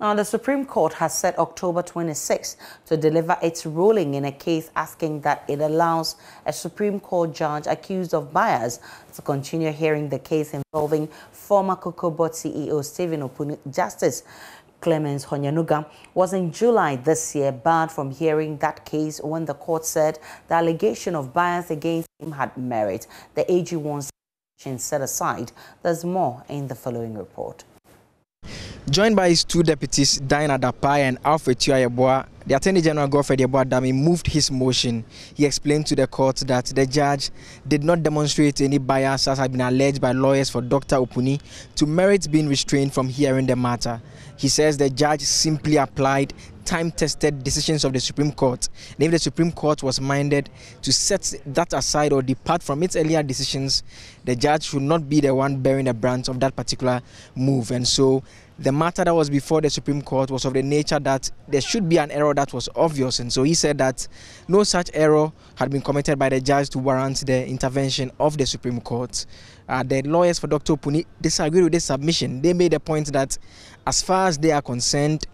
Now, the Supreme Court has set October 26 to deliver its ruling in a case asking that it allows a Supreme Court judge accused of bias to continue hearing the case involving former COCOBOD CEO Stephen Opuni. Justice Clemence Honyenuga was in July this year barred from hearing that case when the court said the allegation of bias against him had merit. The AG wants set aside. There's more in the following report. Joined by his two deputies, Diana Dapaah and Alfred Tuah-Yeboah, the Attorney General Godfred Dame moved his motion. He explained to the court that the judge did not demonstrate any bias as had been alleged by lawyers for Dr. Opuni to merit being restrained from hearing the matter. He says the judge simply applied time-tested decisions of the Supreme Court. And if the Supreme Court was minded to set that aside or depart from its earlier decisions, the judge should not be the one bearing the brunt of that particular move. And so the matter that was before the Supreme Court was of the nature that there should be an error that was obvious. And so he said that no such error had been committed by the judge to warrant the intervention of the Supreme Court. Uh, the lawyers for Dr. Puni disagreed with this submission. They made the point that as far as they are concerned,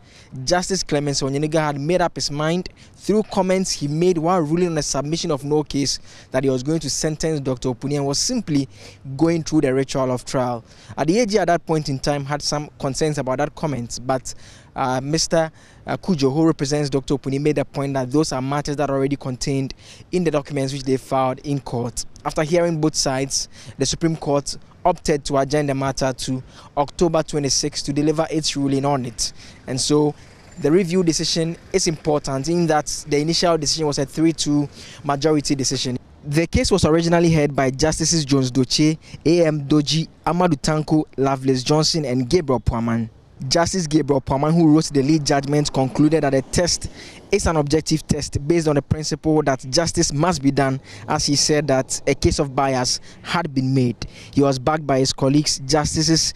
Justice Clemence Honyenuga had made up his mind through comments he made while ruling on the submission of no case that he was going to sentence Dr. Opuni and was simply going through the ritual of trial. At the AG at that point in time had some concerns about that comment, but uh, Mr. Uh, Kodjoe, who represents Dr. Opuni, made the point that those are matters that are already contained in the documents which they filed in court. After hearing both sides, the Supreme Court opted to adjourn the matter to October 26 to deliver its ruling on it. And so the review decision is important in that the initial decision was a 3-2 majority decision. The case was originally heard by Justices Jones Dotse, A.M. Dordzie, Amadu Tanko, Lovelace Johnson, and Gabriel Pwamang. Justice Gabriel Pwamang, who wrote the lead judgment, concluded that the test is an objective test based on the principle that justice must be done, as he said that a case of bias had been made. He was backed by his colleagues, Justices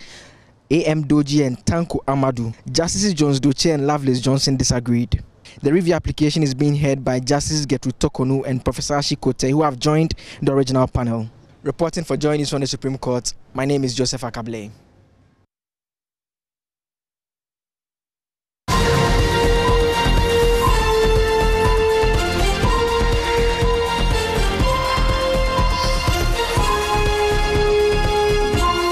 A.M. Dordzie and Tanko Amadu. Justices Jones Dotse and Lovelace Johnson disagreed. The review application is being heard by Justices Gertrude Torkornoo and Professor Ashie Kotey, who have joined the original panel. Reporting for Joy News from the Supreme Court, my name is Joseph Ackah-Blay.